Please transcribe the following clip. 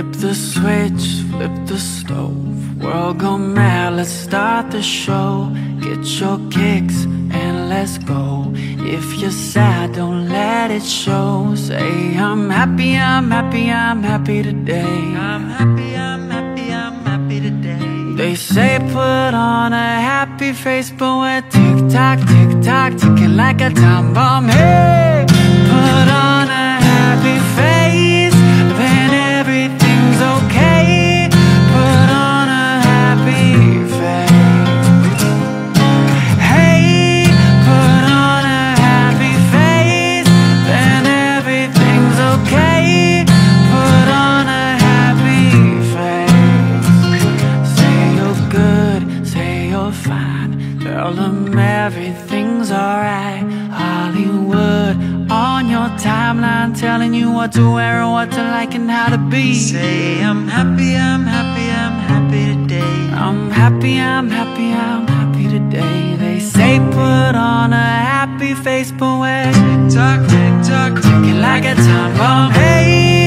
the switch, flip the stove. World gone mad, let's start the show. Get your kicks and let's go. If you're sad, don't let it show. Say I'm happy, I'm happy, I'm happy today. I'm happy, I'm happy, I'm happy today. They say put on a happy face But we're tick-tock, tick-tock, ticking like a time bomb. Hey, everything's alright. Hollywood on your timeline Telling you what to wear and what to like and how to be. Say I'm happy, I'm happy, I'm happy today. I'm happy, I'm happy, I'm happy today. They say put on a happy face But we're Talk, tick, tock, ticking like a time bomb. Hey,